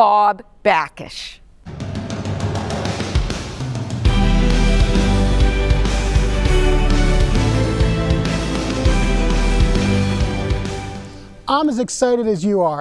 Bob Backish. I'm as excited as you are.